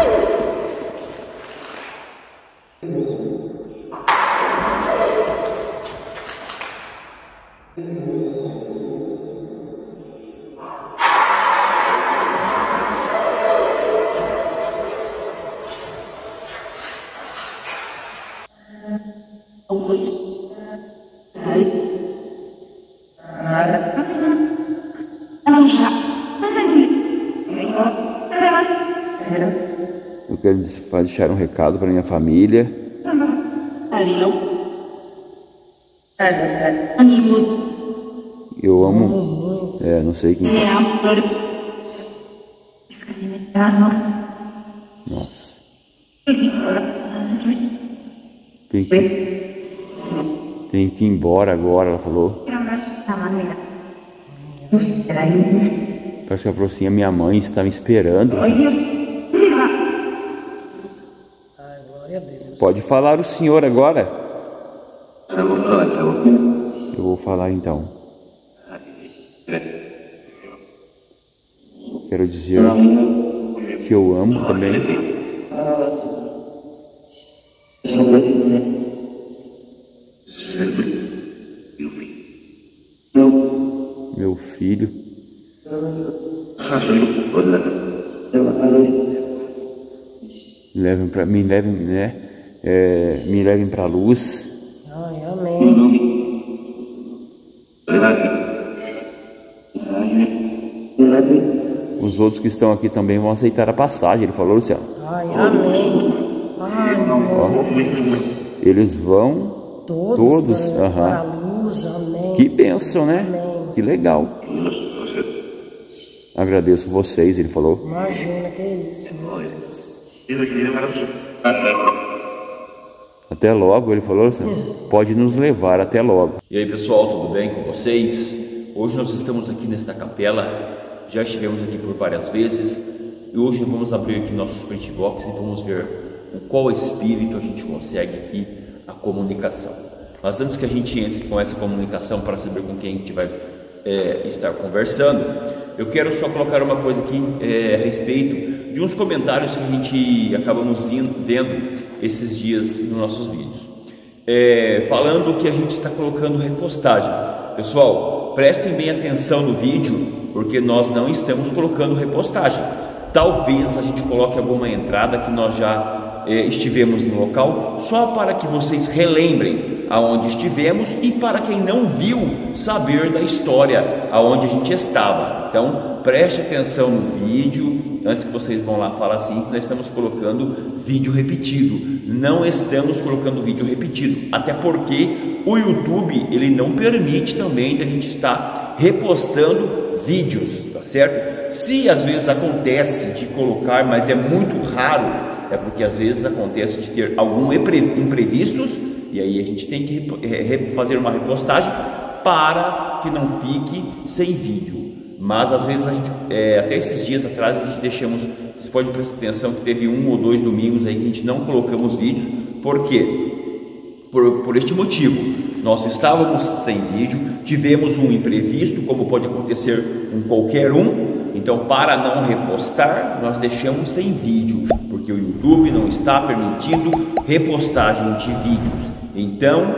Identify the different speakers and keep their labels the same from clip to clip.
Speaker 1: Eu deixar um recado para minha família. Eu amo. É, não sei quem. Nossa. Tem que, tem que ir embora agora, ela falou. Parece que ela falou assim, a minha mãe está me esperando. Pode falar o senhor agora. Eu vou falar então. Quero dizer que eu amo também. Meu filho. Levem para me levem, né? É, me levem para a luz.
Speaker 2: Ai, amém.
Speaker 1: Os outros que estão aqui também vão aceitar a passagem. Ele falou, Luciano.
Speaker 2: Ai, amém. Ai,
Speaker 1: Ó, eles vão
Speaker 2: todos,
Speaker 1: todos.
Speaker 2: para,
Speaker 1: aham.
Speaker 2: para a luz, amém.
Speaker 1: Que bênção, né?
Speaker 2: Amém.
Speaker 1: Que legal. Agradeço vocês, ele falou.
Speaker 2: Imagina que é isso, meu Deus.
Speaker 1: Até logo, ele falou, Luciano. Pode nos levar até logo.
Speaker 3: E aí pessoal, tudo bem com vocês? Hoje nós estamos aqui nesta capela, já estivemos aqui por várias vezes e hoje vamos abrir aqui nosso Spirit Box e vamos ver qual espírito a gente consegue aqui a comunicação. Mas antes que a gente entre com essa comunicação para saber com quem a gente vai é, estar conversando, eu quero só colocar uma coisa aqui é, a respeito de uns comentários que a gente acabamos vindo, vendo esses dias nos nossos vídeos. É, falando que a gente está colocando repostagem. Pessoal, prestem bem atenção no vídeo, porque nós não estamos colocando repostagem. Talvez a gente coloque alguma entrada que nós já é, estivemos no local, só para que vocês relembrem aonde estivemos e para quem não viu saber da história aonde a gente estava. Então, preste atenção no vídeo, antes que vocês vão lá falar assim, que nós estamos colocando vídeo repetido. Não estamos colocando vídeo repetido, até porque o YouTube ele não permite também da gente estar repostando vídeos, tá certo? Se às vezes acontece de colocar, mas é muito raro, é porque às vezes acontece de ter algum imprevistos e aí a gente tem que fazer uma repostagem para que não fique sem vídeo. Mas às vezes gente, é, até esses dias atrás a gente deixamos, vocês podem prestar atenção que teve um ou dois domingos aí que a gente não colocamos vídeos, por quê? Por, por este motivo, nós estávamos sem vídeo, tivemos um imprevisto, como pode acontecer com qualquer um, então para não repostar, nós deixamos sem vídeo, porque o YouTube não está permitindo repostagem de vídeos. Então,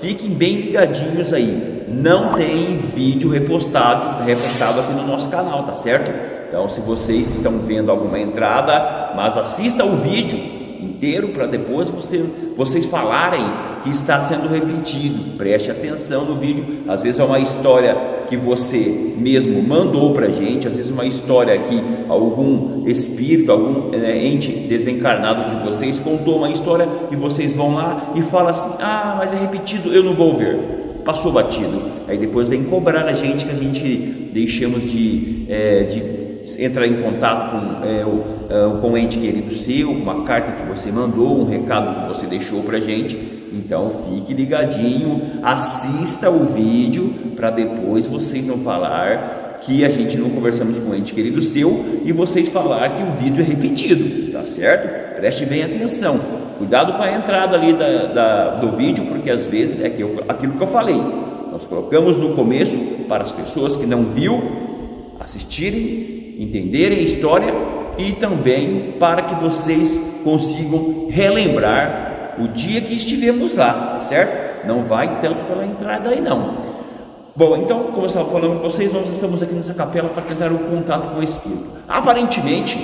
Speaker 3: fiquem bem ligadinhos aí. Não tem vídeo repostado, repostado aqui no nosso canal, tá certo? Então, se vocês estão vendo alguma entrada, mas assista o vídeo inteiro para depois você, vocês falarem que está sendo repetido. Preste atenção no vídeo. Às vezes é uma história que você mesmo mandou para a gente, às vezes uma história que algum espírito, algum né, ente desencarnado de vocês contou uma história e vocês vão lá e falam assim: ah, mas é repetido, eu não vou ver. Passou batido. Aí depois vem cobrar a gente que a gente deixamos de, é, de entrar em contato com, é, o, é, com um ente querido seu, uma carta que você mandou, um recado que você deixou para gente. Então fique ligadinho, assista o vídeo para depois vocês não falar que a gente não conversamos com um ente querido seu e vocês falar que o vídeo é repetido, tá certo? Preste bem atenção. Cuidado com a entrada ali da, da do vídeo, porque às vezes é aquilo, aquilo que eu falei. Nós colocamos no começo para as pessoas que não viu assistirem entenderem a história e também para que vocês consigam relembrar o dia que estivemos lá, tá certo? Não vai tanto pela entrada aí não. Bom, então, como eu estava falando com vocês, nós estamos aqui nessa capela para tentar um contato com o Espírito. Aparentemente,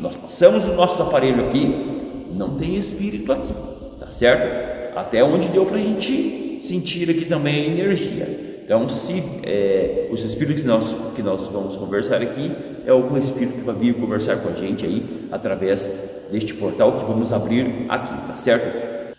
Speaker 3: nós passamos o nosso aparelho aqui, não tem Espírito aqui, tá certo? Até onde deu para a gente sentir aqui também a energia. Então, se é, os espíritos que nós, que nós vamos conversar aqui é algum espírito que vai vir conversar com a gente aí através deste portal que vamos abrir aqui, tá certo?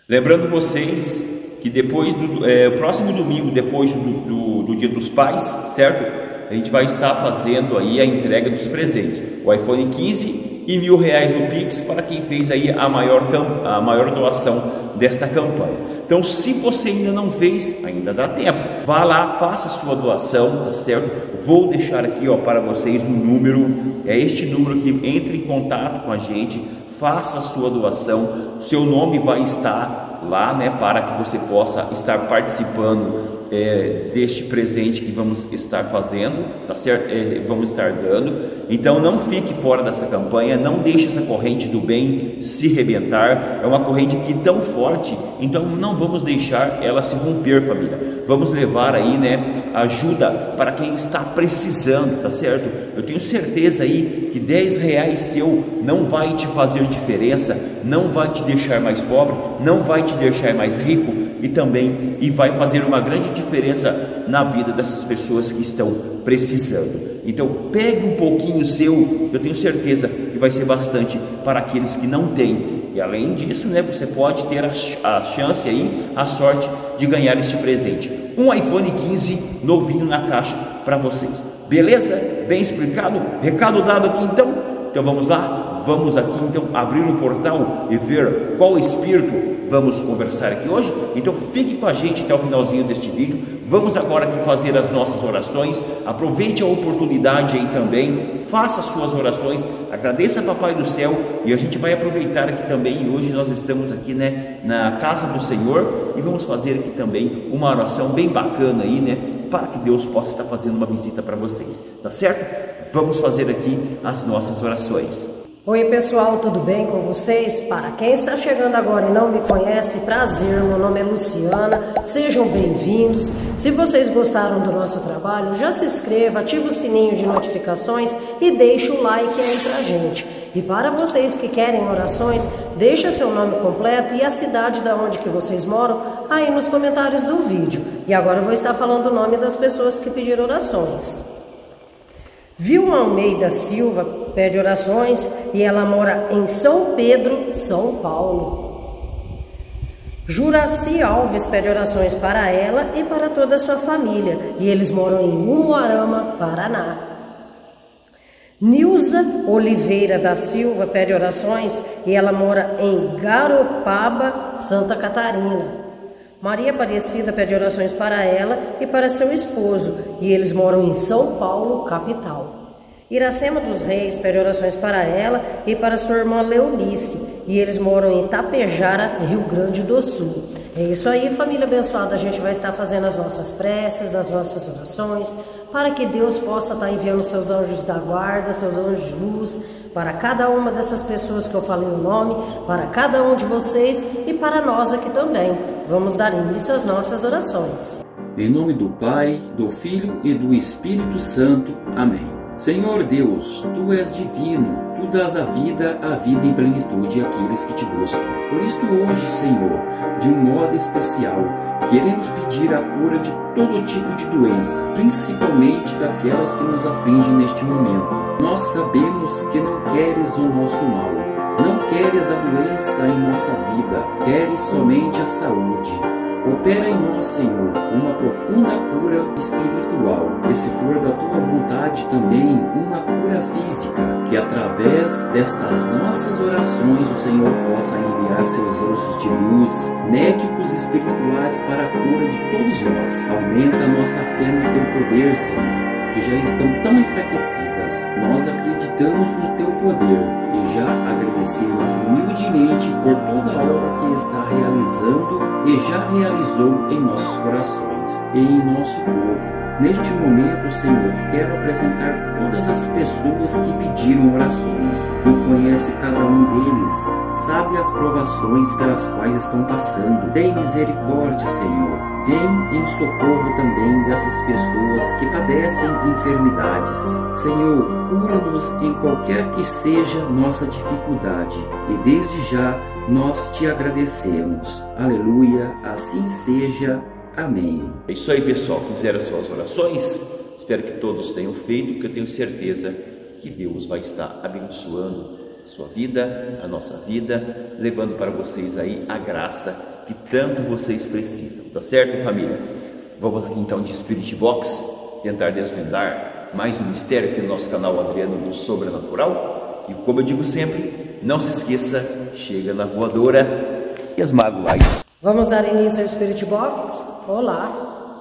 Speaker 3: Lembrando vocês que depois do é, próximo domingo, depois do, do, do, Dia dos Pais, certo? A gente vai estar fazendo aí a entrega dos presentes, o iPhone 15 e mil reais no Pix para quem fez aí a maior, a maior doação desta campanha. Então, se você ainda não fez, ainda dá tempo. Vá lá, faça a sua doação, tá certo? Vou deixar aqui, ó, para vocês um número. É este número que entre em contato com a gente, faça a sua doação. Seu nome vai estar lá, né, para que você possa estar participando é, deste presente que vamos estar fazendo, tá certo? É, vamos estar dando. Então não fique fora dessa campanha, não deixe essa corrente do bem se rebentar. É uma corrente que é tão forte, então não vamos deixar ela se romper, família. Vamos levar aí, né, ajuda para quem está precisando, tá certo? Eu tenho certeza aí que 10 reais seu não vai te fazer diferença, não vai te deixar mais pobre, não vai te deixar mais rico e também e vai fazer uma grande diferença na vida dessas pessoas que estão precisando. Então, pegue um pouquinho seu, eu tenho certeza que vai ser bastante para aqueles que não têm. E além disso, né, você pode ter a, a chance aí, a sorte de ganhar este presente. Um iPhone 15 novinho na caixa para vocês. Beleza? Bem explicado? Recado dado aqui então? Então vamos lá? Vamos aqui então abrir o um portal e ver qual espírito vamos conversar aqui hoje. Então fique com a gente até o finalzinho deste vídeo. Vamos agora aqui fazer as nossas orações. Aproveite a oportunidade aí também, faça as suas orações, agradeça a Papai do Céu e a gente vai aproveitar aqui também. Hoje nós estamos aqui, né, na casa do Senhor e vamos fazer aqui também uma oração bem bacana aí, né, para que Deus possa estar fazendo uma visita para vocês, tá certo? Vamos fazer aqui as nossas orações.
Speaker 2: Oi pessoal, tudo bem com vocês? Para quem está chegando agora e não me conhece, prazer, meu nome é Luciana, sejam bem-vindos. Se vocês gostaram do nosso trabalho, já se inscreva, ative o sininho de notificações e deixe o like aí pra gente. E para vocês que querem orações, deixa seu nome completo e a cidade da onde que vocês moram aí nos comentários do vídeo. E agora eu vou estar falando o nome das pessoas que pediram orações. Vilma Almeida Silva pede orações e ela mora em São Pedro, São Paulo. Juraci Alves pede orações para ela e para toda a sua família, e eles moram em Umuarama, Paraná. Nilza Oliveira da Silva pede orações e ela mora em Garopaba, Santa Catarina. Maria Aparecida pede orações para ela e para seu esposo, e eles moram em São Paulo, capital. Iracema dos Reis pede orações para ela e para sua irmã Leonice, e eles moram em Tapejara, Rio Grande do Sul. É isso aí, família abençoada. A gente vai estar fazendo as nossas preces, as nossas orações, para que Deus possa estar enviando seus anjos da guarda, seus anjos de luz, para cada uma dessas pessoas que eu falei o nome, para cada um de vocês e para nós aqui também. Vamos dar início às nossas orações.
Speaker 4: Em nome do Pai, do Filho e do Espírito Santo. Amém. Senhor Deus, Tu és divino, Tu dás a vida, a vida em plenitude àqueles que te buscam. Por isto hoje, Senhor, de um modo especial, queremos pedir a cura de todo tipo de doença, principalmente daquelas que nos afligem neste momento. Nós sabemos que não queres o nosso mal, não queres a doença em nossa vida, queres somente a saúde. Opera em nós, Senhor, uma profunda cura espiritual. E se for da tua vontade também, uma cura física, que através destas nossas orações o Senhor possa enviar seus anjos de luz, médicos espirituais para a cura de todos nós. Aumenta nossa fé no teu poder, Senhor, que já estão tão enfraquecidas. Nós acreditamos no teu poder e já agradecemos humildemente por toda a obra que está realizando e já realizou em nossos corações e em nosso corpo
Speaker 5: Neste momento, Senhor, quero apresentar todas as pessoas que pediram orações. Tu conhece cada um deles, sabe as provações pelas quais estão passando. Tem misericórdia, Senhor. Vem em socorro também dessas pessoas que padecem enfermidades. Senhor, cura-nos em qualquer que seja nossa dificuldade e desde já nós te agradecemos. Aleluia, assim seja. Amém.
Speaker 6: É isso aí, pessoal. Fizeram suas orações? Espero que todos tenham feito, que eu tenho certeza que Deus vai estar abençoando sua vida, a nossa vida, levando para vocês aí a graça que tanto vocês precisam. Tá certo, família? Vamos aqui então de Spirit Box tentar desvendar mais um mistério aqui no nosso canal Adriano do Sobrenatural. E como eu digo sempre, não se esqueça, chega na voadora e as magoais.
Speaker 2: Vamos dar início ao Spirit Box? Olá.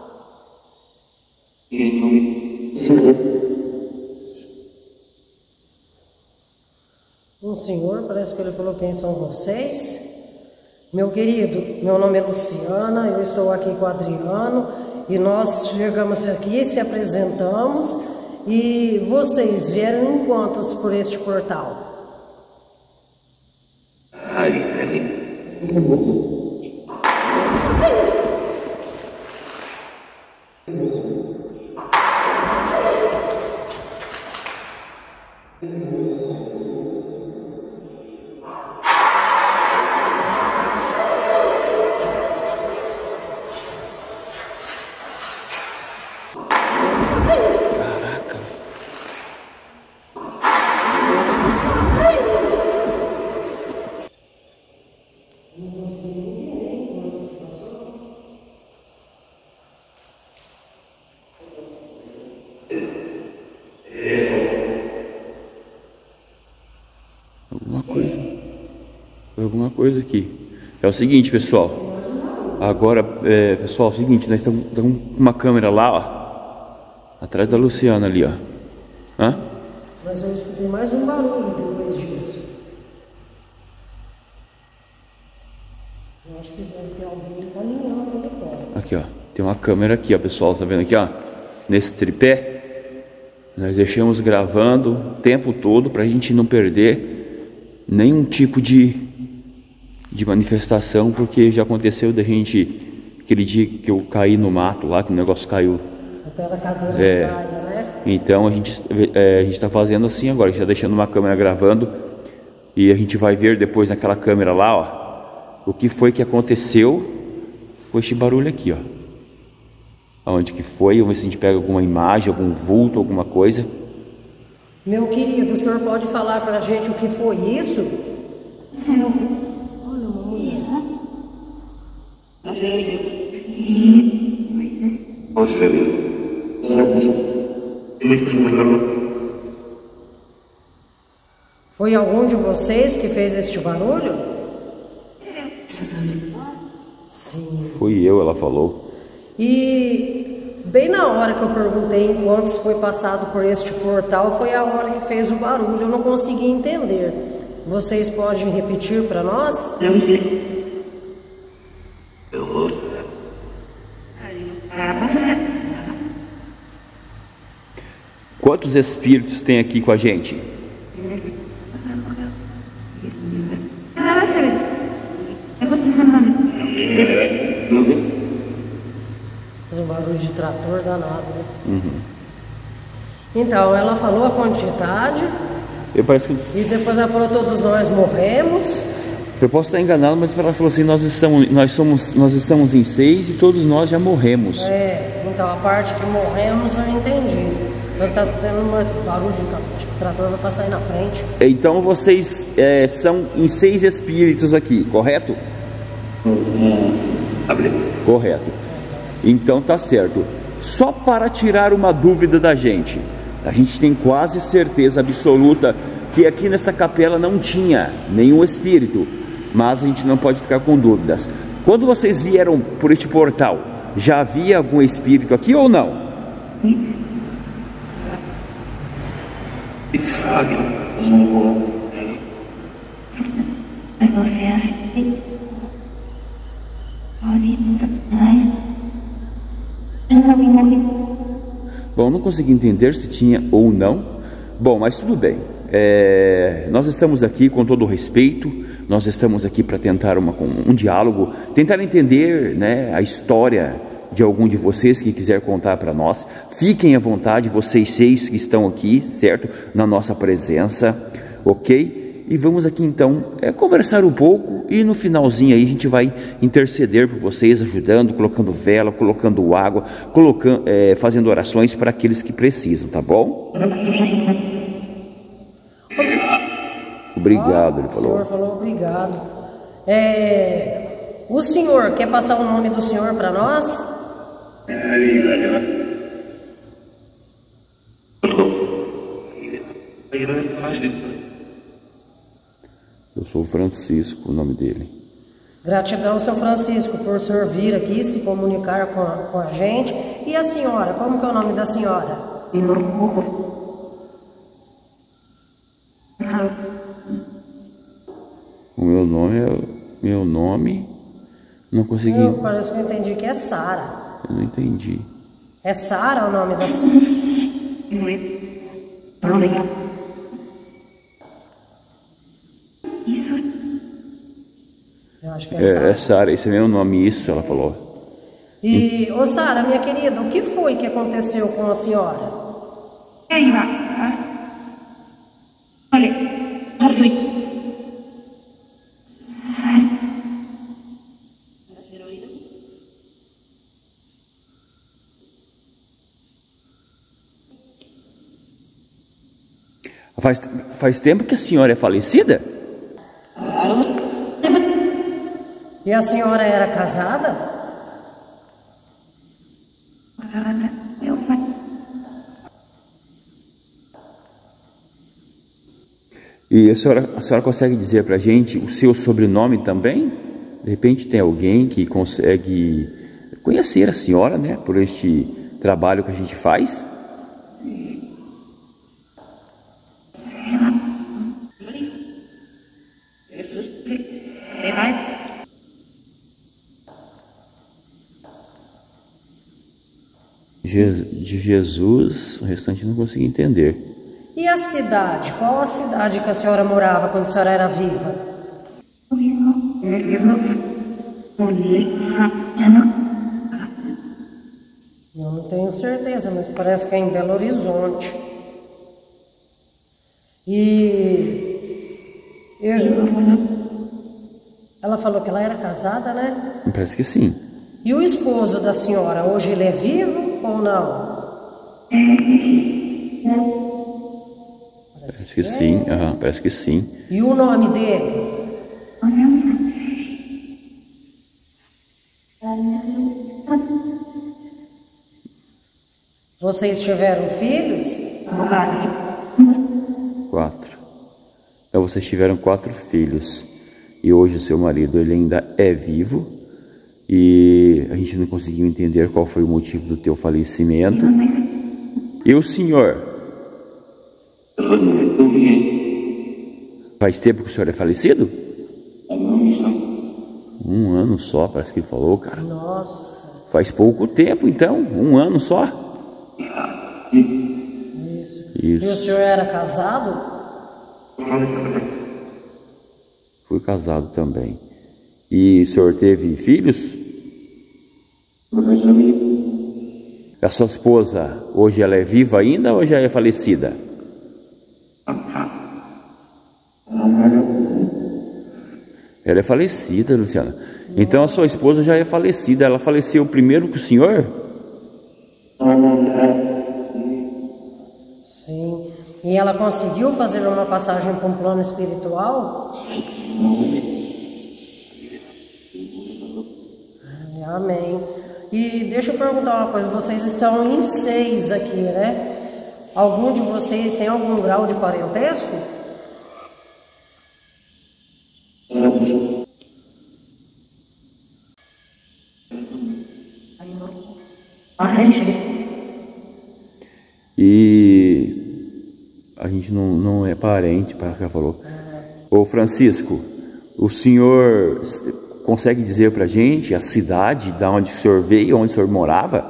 Speaker 2: Um senhor, parece que ele falou quem são vocês. Meu querido, meu nome é Luciana, eu estou aqui com o Adriano e nós chegamos aqui, se apresentamos e vocês vieram em quantos por este portal?
Speaker 3: Alguma seguinte, pessoal. Agora, é, pessoal, é o seguinte, nós estamos com uma câmera lá, ó. Atrás da Luciana ali, ó. Hã?
Speaker 2: Mas eu escutei mais um barulho depois disso. Eu acho que deve ter alguém caminhando ali fora.
Speaker 3: Aqui, ó. Tem uma câmera aqui, ó, pessoal. Tá vendo aqui, ó? Nesse tripé. Nós deixamos gravando o tempo todo para a gente não perder nenhum tipo de, de manifestação, porque já aconteceu da gente, aquele dia que eu caí no mato lá, que o negócio caiu.
Speaker 2: Pela cadeira
Speaker 3: É.
Speaker 2: de praia, né?
Speaker 3: Então a gente é, a gente está fazendo assim agora, a gente está deixando uma câmera gravando e a gente vai ver depois naquela câmera lá, ó, o que foi que aconteceu com este barulho aqui, ó. Aonde que foi? Vamos ver se a gente pega alguma imagem, algum vulto, alguma coisa.
Speaker 2: Meu querido, o senhor pode falar pra gente o que foi isso uma mulher. Foi algum de vocês que fez este barulho? Sim.
Speaker 3: Fui eu, ela falou.
Speaker 2: E bem na hora que eu perguntei quantos foi passado por este portal, foi a hora que fez o barulho. Eu não consegui entender. Vocês podem repetir para nós?
Speaker 3: Quantos espíritos tem aqui com a gente?
Speaker 2: Fez um barulho de trator danado, né? Então, ela falou a quantidade
Speaker 3: Eu parece que
Speaker 2: e depois ela falou todos nós morremos.
Speaker 3: eu posso estar enganado, mas ela falou assim, nós estamos nós somos nós estamos em seis e todos nós já morremos.
Speaker 2: É, então a parte que morremos eu entendi. Só que tá tendo um barulho de, trator vai passar aí na frente.
Speaker 3: Então vocês é, são em seis espíritos aqui, correto? Correto. Então tá certo. Só para tirar uma dúvida da gente, a gente tem quase certeza absoluta que aqui nesta capela não tinha nenhum espírito, mas a gente não pode ficar com dúvidas. Quando vocês vieram por este portal, já havia algum espírito aqui ou não?
Speaker 7: Mas você é assim. Pode não. Eu não me morri.
Speaker 3: Bom, não consegui entender se tinha ou não. Bom, mas tudo bem. É, nós estamos aqui com todo o respeito, nós estamos aqui para tentar uma, um diálogo, tentar entender né, a história de algum de vocês que quiser contar para nós. Fiquem à vontade, vocês seis que estão aqui, certo? Na nossa presença, ok? E vamos aqui então é, conversar um pouco e no finalzinho aí a gente vai interceder por vocês, ajudando, colocando vela, colocando água, colocando, é, fazendo orações para aqueles que precisam, tá bom? Obrigado, ele falou.
Speaker 2: O senhor falou obrigado. É, o senhor quer passar o nome do senhor para nós?
Speaker 3: Eu sou Francisco, o nome dele.
Speaker 2: Gratidão, seu Francisco, por o senhor vir aqui se comunicar com a, com a gente. E a senhora, como que é o nome da senhora?
Speaker 3: O meu nome é. Meu nome. Não consegui.
Speaker 2: Eu, parece que eu entendi que é Sara.
Speaker 3: Eu não entendi.
Speaker 2: É Sara o nome da senhora? Eu acho que é,
Speaker 3: É,
Speaker 2: Sara.
Speaker 3: é Sara, esse é meu nome, isso ela falou.
Speaker 2: E, ô Sara, minha querida, o que foi que aconteceu com a senhora?
Speaker 7: 今、あ
Speaker 3: Faz, faz tempo que a senhora é falecida?
Speaker 2: E a senhora era casada?
Speaker 7: meu pai,
Speaker 3: E a senhora, a senhora consegue dizer para a gente o seu sobrenome também? De repente tem alguém que consegue conhecer a senhora, né? Por este trabalho que a gente faz?
Speaker 7: ele vai,
Speaker 3: Je- De Jesus, o restante não consegui entender.
Speaker 2: E a cidade? Qual a cidade que a senhora morava quando a senhora era viva? Eu não tenho certeza, mas parece que é em Belo Horizonte. E. Eu... Ela falou que ela era casada, né?
Speaker 3: Parece que sim.
Speaker 2: E o esposo da senhora, hoje ele é vivo ou não?
Speaker 3: Parece que sim, uhum, parece que sim.
Speaker 2: E o nome dele? Vocês tiveram filhos?
Speaker 3: Quatro. Então vocês tiveram quatro filhos. E hoje o seu marido ele ainda é vivo. E a gente não conseguiu entender qual foi o motivo do teu falecimento. E o senhor? Faz tempo que o senhor é falecido? Um ano só, parece que ele falou, cara.
Speaker 2: Nossa,
Speaker 3: Faz pouco tempo, então, um ano só.
Speaker 2: isso. E o
Speaker 3: Isso.
Speaker 2: senhor era casado?
Speaker 3: Fui casado também. E o senhor teve filhos? A sua esposa, hoje ela é viva ainda ou já é falecida? Ela é falecida, Luciana. Então a sua esposa já é falecida. Ela faleceu primeiro que o senhor?
Speaker 2: Sim. E ela conseguiu fazer uma passagem para um plano espiritual? Amém. E deixa eu perguntar uma coisa, vocês estão em seis aqui, né? Algum de vocês tem algum grau de parentesco?
Speaker 3: E a gente não, não é parente, para que falou. Ô Francisco, o senhor consegue dizer pra gente a cidade da onde o senhor veio, onde o senhor morava?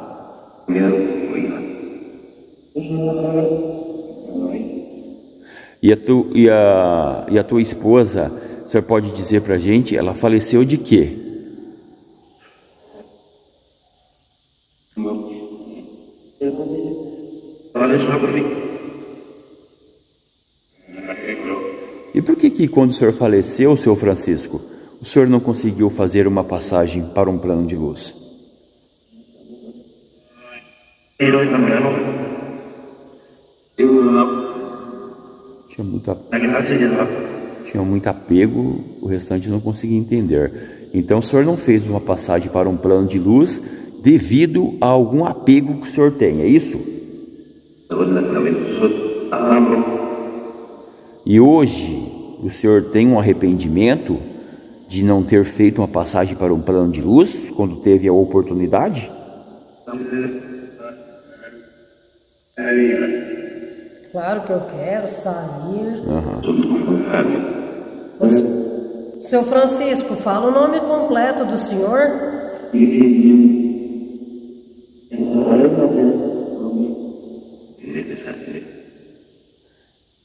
Speaker 3: E a, tu, e, a, e a tua esposa, o senhor pode dizer para a gente, ela faleceu de quê? E por que que quando o senhor faleceu, seu Francisco, o senhor não conseguiu fazer uma passagem para um plano de luz? Tinha muito, tinha muito apego, o restante não conseguia entender. Então o senhor não fez uma passagem para um plano de luz devido a algum apego que o senhor tem, é isso? E hoje o senhor tem um arrependimento de não ter feito uma passagem para um plano de luz quando teve a oportunidade?
Speaker 2: Claro que eu quero sair.
Speaker 3: Uhum.
Speaker 2: O seu Francisco, fala o nome completo do senhor.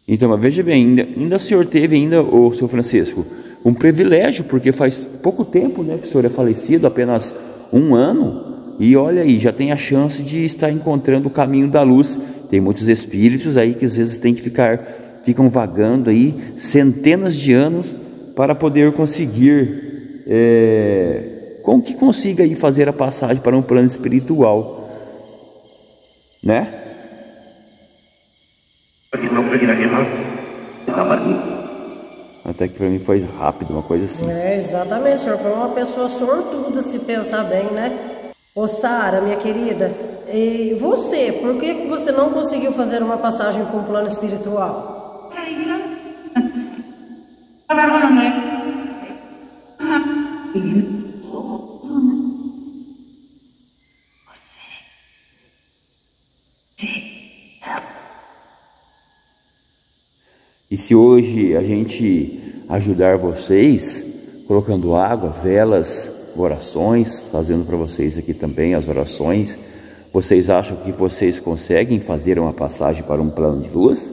Speaker 3: Então, veja bem, ainda, ainda o senhor teve ainda, o seu Francisco, um privilégio, porque faz pouco tempo né, que o senhor é falecido, apenas um ano, e olha aí, já tem a chance de estar encontrando o caminho da luz. Tem muitos espíritos aí que às vezes tem que ficar, ficam vagando aí centenas de anos para poder conseguir, é, com que consiga aí fazer a passagem para um plano espiritual, né? Até que para mim foi rápido, uma coisa assim.
Speaker 2: É, exatamente, o senhor foi uma pessoa sortuda, se pensar bem, né? Ô Sara, minha querida, e você, por que você não conseguiu fazer uma passagem com o plano espiritual?
Speaker 3: E se hoje a gente ajudar vocês, colocando água, velas, orações, fazendo para vocês aqui também as orações, vocês acham que vocês conseguem fazer uma passagem para um plano de luz?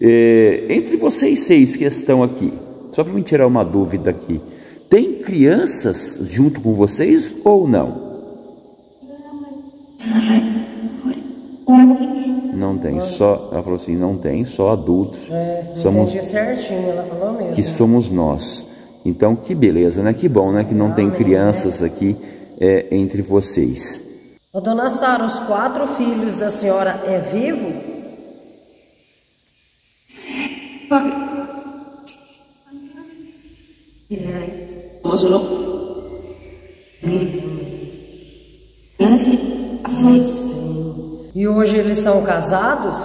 Speaker 3: É, entre vocês seis que estão aqui, só para me tirar uma dúvida aqui, tem crianças junto com vocês ou não? Não tem, só, ela falou assim, não tem, só adultos.
Speaker 2: É,
Speaker 3: somos,
Speaker 2: entendi certinho, ela falou mesmo.
Speaker 3: que somos nós. Então, que beleza, né? Que bom, né? Que não tem
Speaker 2: Amém,
Speaker 3: crianças aqui é, entre vocês.
Speaker 2: Ô, dona Sara, os quatro filhos da senhora é vivo? Sim. E hoje eles são casados?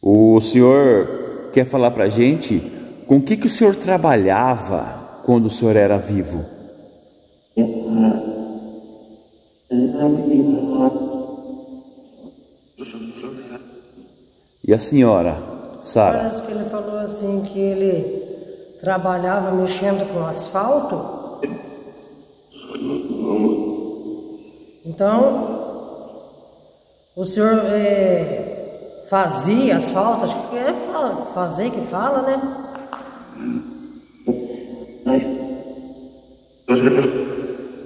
Speaker 3: O senhor quer falar para a gente com o que, que o senhor trabalhava quando o senhor era vivo? E a senhora, Sara?
Speaker 2: Parece que ele falou assim que ele trabalhava mexendo com asfalto. Então, o senhor é, fazia asfalto, acho que é fa- fazer que fala, né?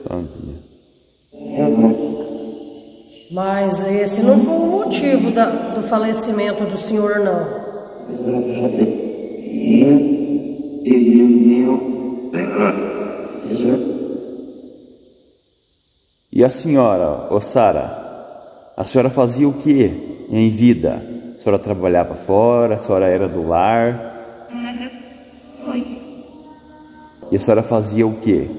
Speaker 3: Fazia.
Speaker 2: Mas esse não foi o motivo da- do falecimento do senhor, não.
Speaker 3: E a senhora, ô Sara, a senhora fazia o que em vida? A senhora trabalhava fora, a senhora era do lar? E a senhora fazia o que?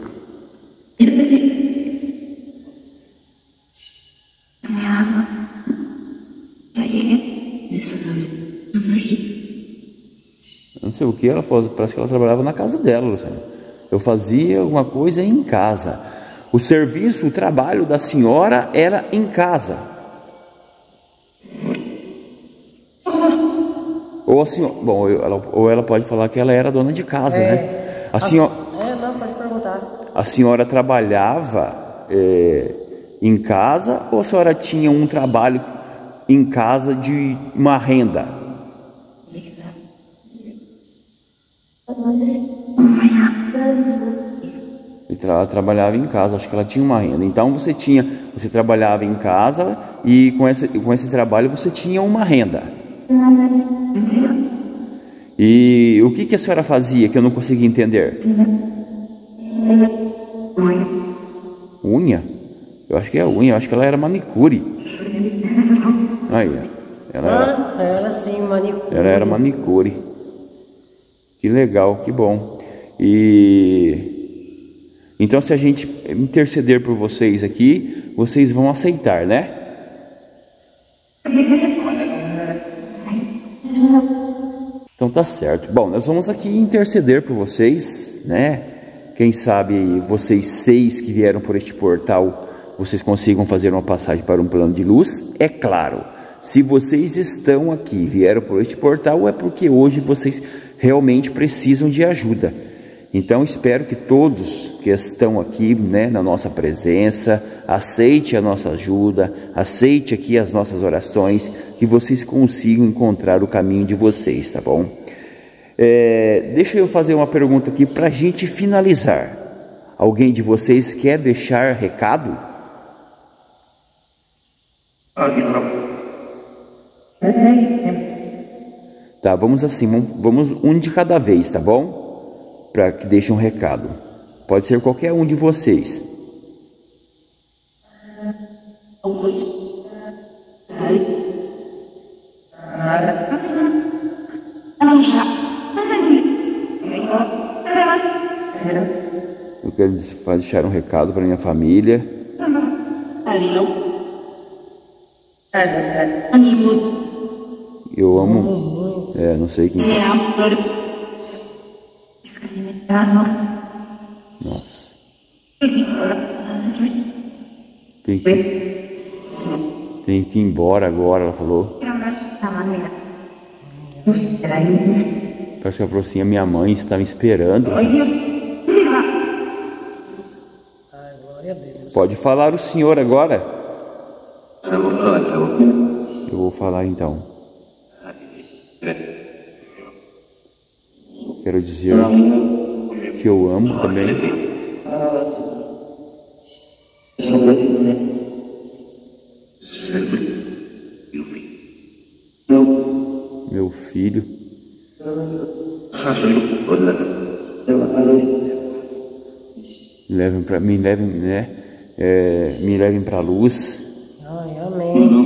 Speaker 3: Sei o que, ela falou, parece que ela trabalhava na casa dela, Luciana. Eu fazia alguma coisa em casa. O serviço, o trabalho da senhora era em casa. Ou a senhora, bom, ela, ou ela pode falar que ela era dona de casa,
Speaker 2: É.
Speaker 3: né? A senhora,
Speaker 2: É, não, pode perguntar.
Speaker 3: a senhora trabalhava é, em casa ou a senhora tinha um trabalho em casa de uma renda? E tra- Ela trabalhava em casa, acho que ela tinha uma renda. Então você tinha, você trabalhava em casa e com esse, com esse trabalho você tinha uma renda. E o que, que a senhora fazia que eu não consegui entender? Unha? Eu acho que é unha, eu acho que ela era manicure. Aí, ela era,
Speaker 2: Ah, ela sim, manicure.
Speaker 3: ela era manicure. Que legal, que bom. E então se a gente interceder por vocês aqui, vocês vão aceitar, né? Então tá certo. Bom, nós vamos aqui interceder por vocês, né? Quem sabe vocês seis que vieram por este portal, vocês consigam fazer uma passagem para um plano de luz. É claro, se vocês estão aqui, vieram por este portal, é porque hoje vocês realmente precisam de ajuda. Então espero que todos que estão aqui, né, na nossa presença, aceite a nossa ajuda, aceite aqui as nossas orações, que vocês consigam encontrar o caminho de vocês, tá bom? É, deixa eu fazer uma pergunta aqui para a gente finalizar. Alguém de vocês quer deixar recado? Tá, vamos assim, vamos- um de cada vez, tá bom? Para que deixe um recado. Pode ser qualquer um de vocês. Eu quero deixar um recado para minha família. Eu amo. É, não sei quem. Nossa. Tem que, tem que ir embora agora, ela falou. Parece que ela falou assim: a minha mãe está me esperando.
Speaker 2: Ai, glória a Deus.
Speaker 3: Pode falar o senhor agora? Eu vou falar então. Quero dizer que eu amo também. Meu filho. Levem para me levem, né? É, me levem para a luz.
Speaker 2: Ai, amém.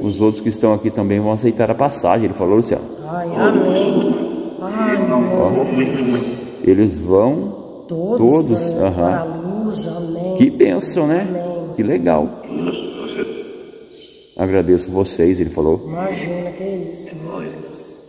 Speaker 3: Os outros que estão aqui também vão aceitar a passagem. Ele falou, Luciano.
Speaker 2: Ai, amém. Ai.
Speaker 3: Eles vão
Speaker 2: Todos,
Speaker 3: Todos,
Speaker 2: né, para a luz, amém.
Speaker 3: Que bênção, né?
Speaker 2: Amém.
Speaker 3: Que legal. Agradeço vocês, ele falou.
Speaker 2: Imagina, que isso, meu Deus.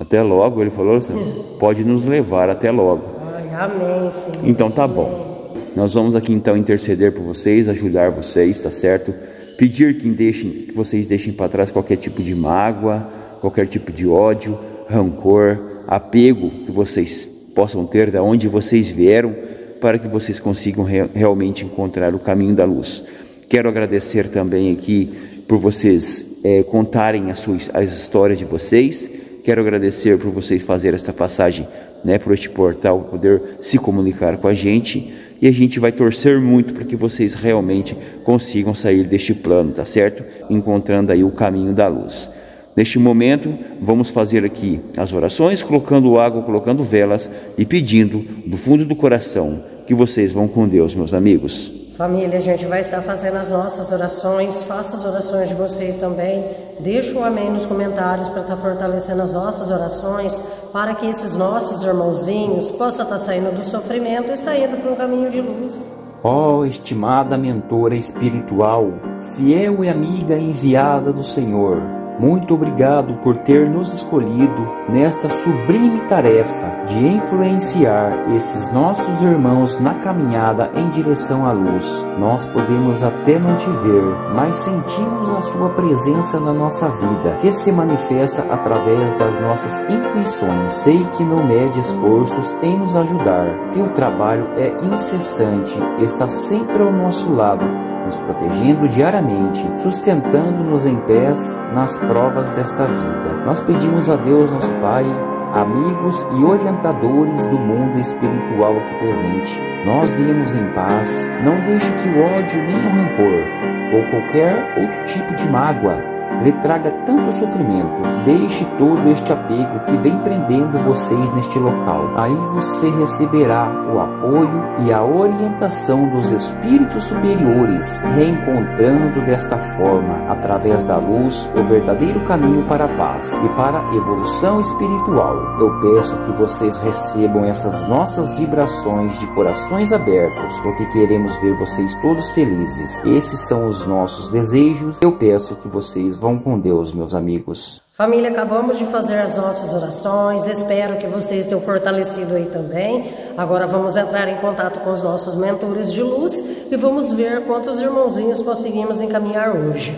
Speaker 3: Até logo, ele falou. assim, Pode nos levar até logo.
Speaker 2: Ai, amém, Senhor.
Speaker 3: Então tá bom. Nós vamos aqui então interceder por vocês, ajudar vocês, tá certo? Pedir que, deixem, que vocês deixem para trás qualquer tipo de mágoa, qualquer tipo de ódio, rancor, apego que vocês possam ter da onde vocês vieram, para que vocês consigam re- realmente encontrar o caminho da luz. Quero agradecer também aqui por vocês eh, contarem as, suas, as histórias de vocês. Quero agradecer por vocês fazerem esta passagem né, por este portal, poder se comunicar com a gente. E a gente vai torcer muito para que vocês realmente consigam sair deste plano, tá certo? Encontrando aí o caminho da luz. Neste momento, vamos fazer aqui as orações, colocando água, colocando velas e pedindo do fundo do coração que vocês vão com Deus, meus amigos.
Speaker 2: Família, a gente vai estar fazendo as nossas orações. Faça as orações de vocês também. Deixa o amém nos comentários para estar fortalecendo as nossas orações, para que esses nossos irmãozinhos possam estar saindo do sofrimento e estar indo para um caminho de luz.
Speaker 4: Ó oh, estimada mentora espiritual, fiel e amiga enviada do Senhor, muito obrigado por ter nos escolhido nesta sublime tarefa de influenciar esses nossos irmãos na caminhada em direção à luz. Nós podemos até não te ver, mas sentimos a sua presença na nossa vida, que se manifesta através das nossas intuições. Sei que não mede esforços em nos ajudar. Teu trabalho é incessante, está sempre ao nosso lado nos protegendo diariamente, sustentando-nos em pés nas provas desta vida. Nós pedimos a Deus, nosso Pai, amigos e orientadores do mundo espiritual aqui presente. Nós viemos em paz, não deixe que o ódio nem o rancor ou qualquer outro tipo de mágoa lhe traga tanto sofrimento. Deixe todo este apego que vem prendendo vocês neste local. Aí você receberá o apoio e a orientação dos espíritos superiores, reencontrando desta forma, através da luz, o verdadeiro caminho para a paz e para a evolução espiritual. Eu peço que vocês recebam essas nossas vibrações de corações abertos, porque queremos ver vocês todos felizes. Esses são os nossos desejos. Eu peço que vocês vão com Deus, meus amigos.
Speaker 2: Família, acabamos de fazer as nossas orações. Espero que vocês tenham fortalecido aí também. Agora vamos entrar em contato com os nossos mentores de luz e vamos ver quantos irmãozinhos conseguimos encaminhar hoje.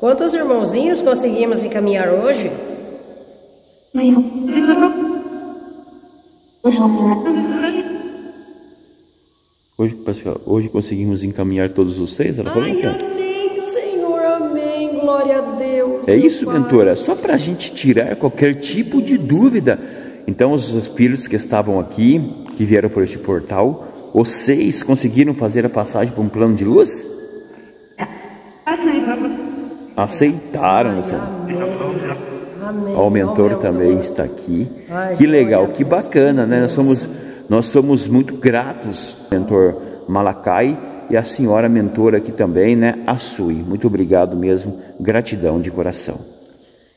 Speaker 2: Quantos irmãozinhos conseguimos encaminhar hoje?
Speaker 1: Hoje, hoje conseguimos encaminhar todos os seis?
Speaker 2: Ela falou assim glória a Deus.
Speaker 1: É isso, pai. mentora, só para a gente tirar qualquer tipo de dúvida. Então, os espíritos que estavam aqui, que vieram por este portal, vocês conseguiram fazer a passagem para um plano de luz? Aceitaram. Amém. O mentor também está aqui. Ai, que legal, que bacana, né? Nós somos, nós somos muito gratos, mentor Malakai e a senhora mentora aqui também, né, a Sui. Muito obrigado mesmo, gratidão de coração.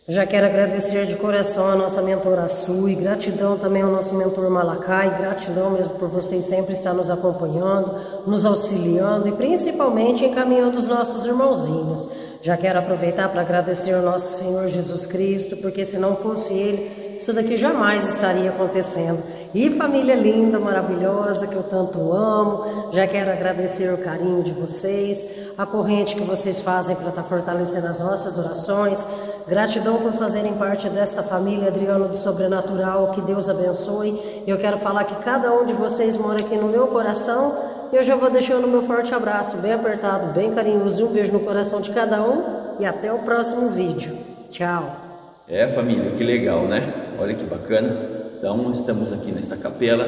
Speaker 2: Já quero agradecer de coração a nossa mentora Sui, gratidão também ao nosso mentor Malacai, gratidão mesmo por vocês sempre estar nos acompanhando, nos auxiliando e principalmente encaminhando os nossos irmãozinhos. Já quero aproveitar para agradecer ao nosso Senhor Jesus Cristo, porque se não fosse Ele, isso daqui jamais estaria acontecendo. E família linda, maravilhosa, que eu tanto amo, já quero agradecer o carinho de vocês, a corrente que vocês fazem para estar tá fortalecendo as nossas orações. Gratidão por fazerem parte desta família Adriano do Sobrenatural, que Deus abençoe. Eu quero falar que cada um de vocês mora aqui no meu coração. E eu já vou deixando meu forte abraço, bem apertado, bem carinhoso. Um beijo no coração de cada um e até o próximo vídeo. Tchau.
Speaker 3: É, família, que legal, né? Olha que bacana. Então, estamos aqui nesta capela,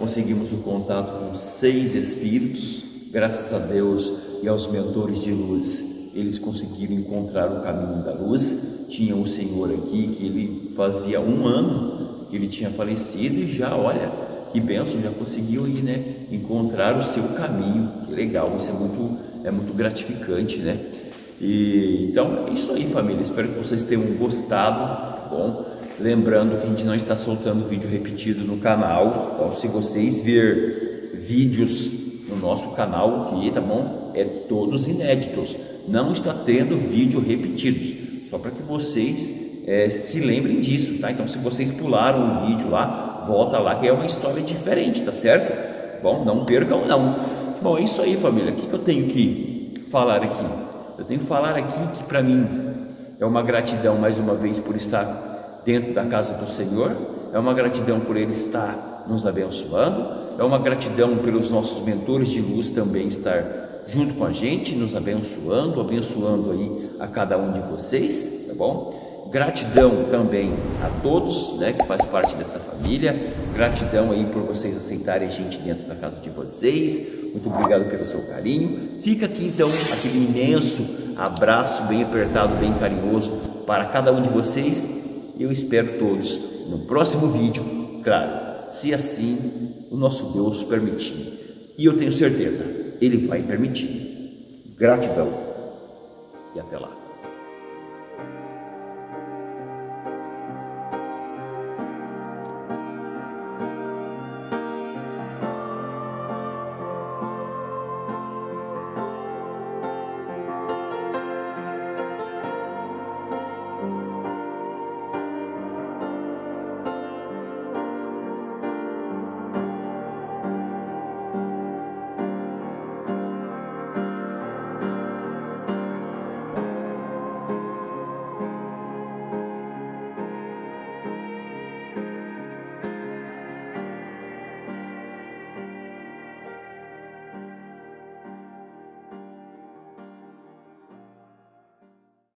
Speaker 3: conseguimos o contato com seis espíritos, graças a Deus e aos mentores de luz, eles conseguiram encontrar o caminho da luz. Tinha um senhor aqui que ele fazia um ano que ele tinha falecido e já, olha, que benção, já conseguiu ir, né, encontrar o seu caminho. Que legal, isso é muito, é muito gratificante, né? E então é isso aí, família. Espero que vocês tenham gostado, tá bom? Lembrando que a gente não está soltando vídeo repetido no canal, então se vocês ver vídeos no nosso canal aqui, tá bom? É todos inéditos, não está tendo vídeo repetidos, só para que vocês é, se lembrem disso, tá? Então se vocês pularam um vídeo lá, volta lá que é uma história diferente, tá certo? Bom, não percam não. Bom, é isso aí família, o que, que eu tenho que falar aqui? Eu tenho que falar aqui que para mim é uma gratidão mais uma vez por estar dentro da casa do Senhor, é uma gratidão por Ele estar nos abençoando, é uma gratidão pelos nossos mentores de luz também estar junto com a gente, nos abençoando, abençoando aí a cada um de vocês, tá bom? Gratidão também a todos, né, que faz parte dessa família. Gratidão aí por vocês aceitarem a gente dentro da casa de vocês. Muito obrigado pelo seu carinho. Fica aqui então aquele imenso abraço bem apertado, bem carinhoso para cada um de vocês eu espero todos no próximo vídeo, claro, se assim o nosso Deus permitir. E eu tenho certeza, Ele vai permitir. Gratidão e até lá.